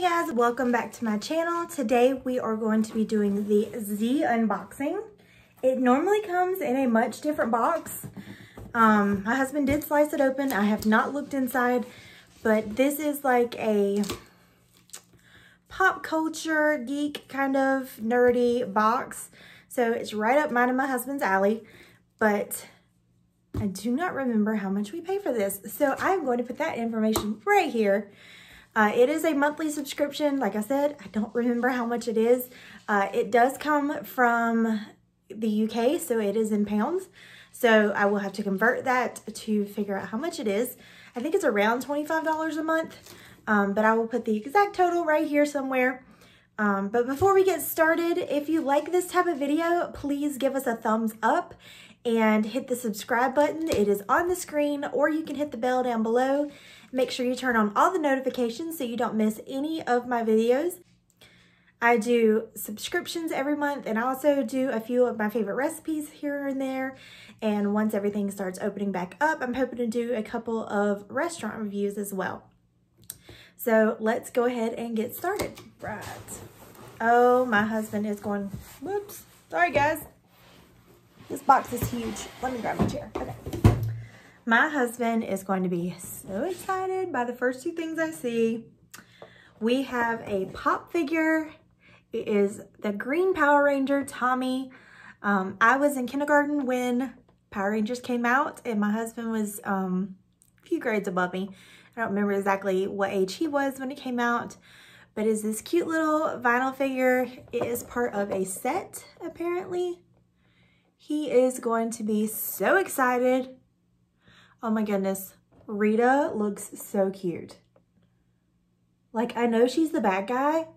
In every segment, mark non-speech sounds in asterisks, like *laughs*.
Hey guys, welcome back to my channel. Today we are going to be doing the Z unboxing. It normally comes in a much different box. Um, my husband did slice it open. I have not looked inside, but this is like a pop culture geek kind of nerdy box. So it's right up mine and my husband's alley, but I do not remember how much we pay for this. So I'm going to put that information right here. Uh, it is a monthly subscription. Like I said, I don't remember how much it is. Uh, it does come from the UK, so it is in pounds. So I will have to convert that to figure out how much it is. I think it's around $25 a month, um, but I will put the exact total right here somewhere. Um, but before we get started, if you like this type of video, please give us a thumbs up and hit the subscribe button. It is on the screen or you can hit the bell down below. Make sure you turn on all the notifications so you don't miss any of my videos. I do subscriptions every month and I also do a few of my favorite recipes here and there. And once everything starts opening back up, I'm hoping to do a couple of restaurant reviews as well. So let's go ahead and get started. Right. Oh, my husband is going, whoops. Sorry, guys. This box is huge. Let me grab my chair. Okay. My husband is going to be so excited by the first two things I see. We have a pop figure. It is the Green Power Ranger Tommy. Um, I was in kindergarten when Power Rangers came out and my husband was um, a few grades above me. I don't remember exactly what age he was when it came out, but is this cute little vinyl figure. It is part of a set, apparently. He is going to be so excited. Oh my goodness. Rita looks so cute. Like, I know she's the bad guy,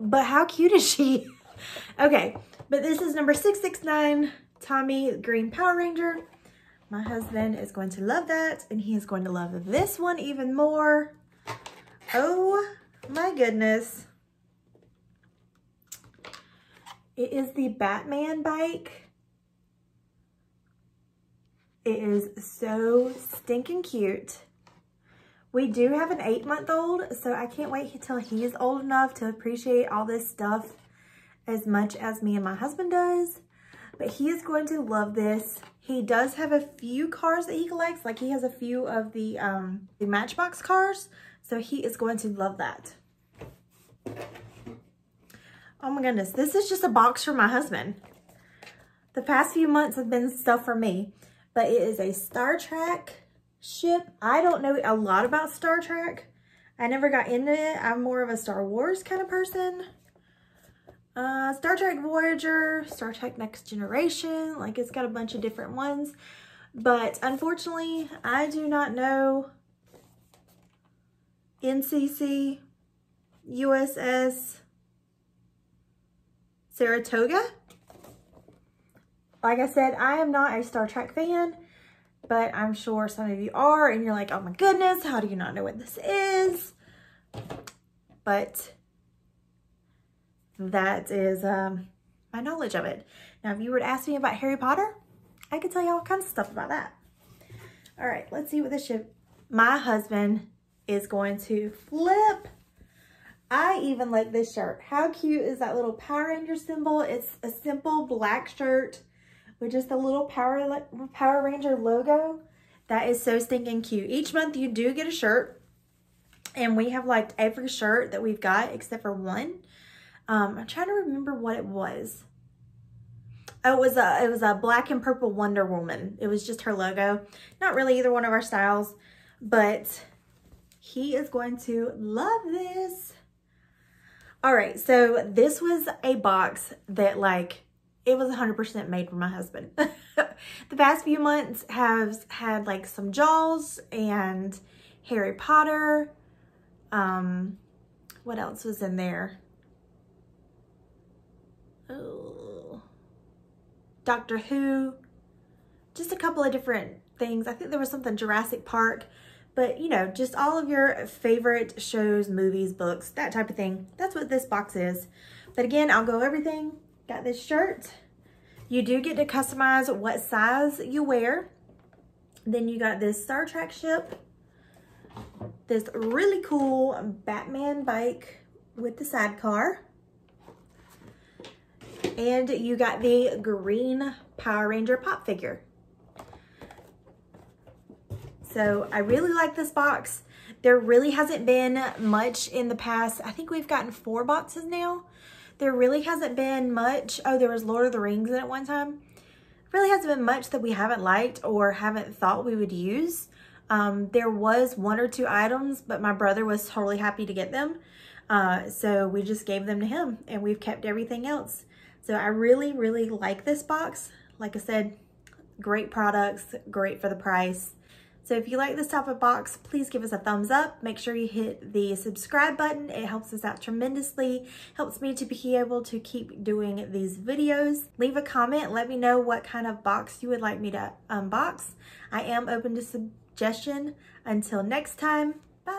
but how cute is she? *laughs* okay, but this is number 669, Tommy Green Power Ranger. My husband is going to love that, and he is going to love this one even more. Oh my goodness. It is the Batman bike. It is so stinking cute. We do have an eight month old, so I can't wait until he is old enough to appreciate all this stuff as much as me and my husband does. But he is going to love this. He does have a few cars that he collects. Like he has a few of the, um, the Matchbox cars. So he is going to love that. Oh my goodness. This is just a box for my husband. The past few months have been stuff for me but it is a Star Trek ship. I don't know a lot about Star Trek. I never got into it. I'm more of a Star Wars kind of person. Uh, Star Trek Voyager, Star Trek Next Generation, like it's got a bunch of different ones. But unfortunately, I do not know NCC, USS, Saratoga like I said, I am not a Star Trek fan, but I'm sure some of you are, and you're like, oh my goodness, how do you not know what this is? But that is um, my knowledge of it. Now, if you were to ask me about Harry Potter, I could tell you all kinds of stuff about that. All right, let's see what this ship, my husband is going to flip. I even like this shirt. How cute is that little Power Ranger symbol? It's a simple black shirt with just a little Power, Power Ranger logo. That is so stinking cute. Each month you do get a shirt. And we have liked every shirt that we've got except for one. Um, I'm trying to remember what it was. Oh, it was a it was a black and purple Wonder Woman. It was just her logo. Not really either one of our styles, but he is going to love this. All right, so this was a box that like it was 100% made for my husband. *laughs* the past few months have had like some Jaws and Harry Potter. Um, what else was in there? Oh, Doctor Who. Just a couple of different things. I think there was something Jurassic Park. But, you know, just all of your favorite shows, movies, books, that type of thing. That's what this box is. But again, I'll go everything Got this shirt. You do get to customize what size you wear. Then you got this Star Trek ship. This really cool Batman bike with the sidecar. And you got the green Power Ranger pop figure. So I really like this box. There really hasn't been much in the past. I think we've gotten four boxes now. There really hasn't been much. Oh, there was Lord of the Rings in it one time. Really hasn't been much that we haven't liked or haven't thought we would use. Um, there was one or two items, but my brother was totally happy to get them. Uh, so we just gave them to him and we've kept everything else. So I really, really like this box. Like I said, great products, great for the price. So if you like this type of box, please give us a thumbs up. Make sure you hit the subscribe button. It helps us out tremendously. Helps me to be able to keep doing these videos. Leave a comment. Let me know what kind of box you would like me to unbox. I am open to suggestion. Until next time, bye.